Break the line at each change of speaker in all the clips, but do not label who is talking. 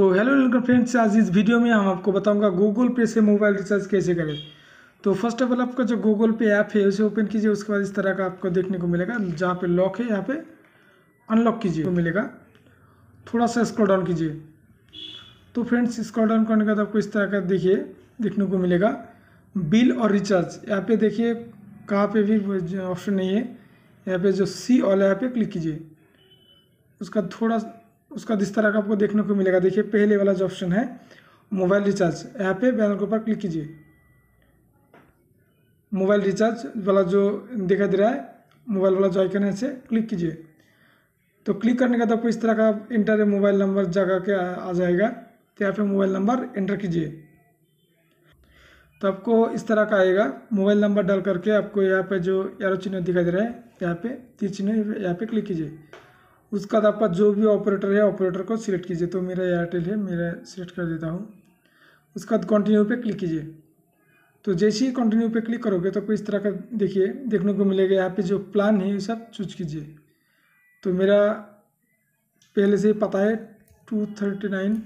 तो hello welcome friends आज इस वीडियो में हम आपको बताऊँगा गूगल पे से मोबाइल रिचार्ज कैसे करें। तो फ़र्स्ट ऑफ़ ऑल आपका जो गूगल पे ऐप है, उसे ओपन कीजिए, उसके बाद इस तरह का आपको देखने को मिलेगा। जहाँ पे लॉक है, यहाँ पे अनलॉक कीजिए तो मिलेगा। थोड़ा सा स्क्रॉल डाउन कीजिए। तो फ्रेंड्स स्क्रॉल डाउन करने के बाद आपको इस तरह का देखिए, देखने को मिलेगा। बिल और रिचार्ज यहाँ पे देखिए, कहाँ पे भी ऑप्शन नहीं है। यहाँ पे जो सी ऑल है यहाँ पे क्लिक कीजिए। उसका थोड़ा उसका जिस तरह का आपको देखने को मिलेगा, देखिए पहले वाला जो ऑप्शन है मोबाइल रिचार्ज यहाँ पे बैनर के ऊपर क्लिक कीजिए। मोबाइल रिचार्ज वाला जो दिखाई दे रहा है मोबाइल वाला जो आइकन है, इसे क्लिक कीजिए। तो क्लिक करने के बाद आपको इस तरह का इंटर मोबाइल नंबर जगह के आ जाएगा। तो यहाँ पे मोबाइल नंबर एंटर कीजिए। तो आपको इस तरह का आएगा। मोबाइल नंबर डाल करके आपको यहाँ पे जो एरो चिन्ह दिखाई दे रहा है, यहाँ पे तीर चिन्ह, यहाँ पे क्लिक कीजिए। उसका बाद आपका जो भी ऑपरेटर है ऑपरेटर को सिलेक्ट कीजिए। तो मेरा एयरटेल है, मेरा सिलेक्ट कर देता हूँ। उसके बाद कंटिन्यू पे क्लिक कीजिए। तो जैसे ही कंटिन्यू पे क्लिक करोगे तो इस तरह का देखिए, देखने को मिलेगा। यहाँ पे जो प्लान है, ये सब चूज़ कीजिए। तो मेरा पहले से ही पता है टू थर्टी नाइन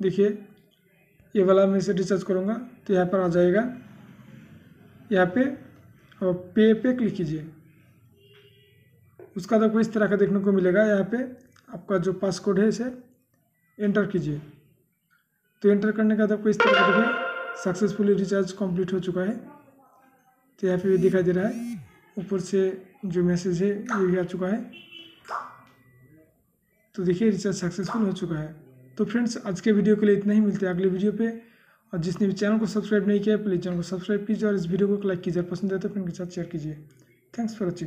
देखिए, ये वाला मैं इसे रिचार्ज करूँगा तो यहाँ पर आ जाएगा। यहाँ पे और पे पे क्लिक कीजिए। उसका आपको इस तरह का देखने को मिलेगा यहाँ पे। आपका जो पासकोड है इसे एंटर कीजिए। तो एंटर करने का आपको इस तरह का देखिए सक्सेसफुली रिचार्ज कंप्लीट हो चुका है। तो यहाँ पे भी दिखाई दे रहा है, ऊपर से जो मैसेज है, ये भी आ चुका है। तो देखिए रिचार्ज सक्सेसफुल हो चुका है। तो फ्रेंड्स आज के वीडियो के लिए इतना ही, मिलते हैं अगले वीडियो पे। और जिसने भी चैनल को सब्सक्राइब नहीं किया प्लीज़ चैनल को सब्सक्राइब कीजिए और इस वीडियो को लाइक कीजिए। पसंद आए तो फ्रेंड के साथ शेयर कीजिए। Thanks for watching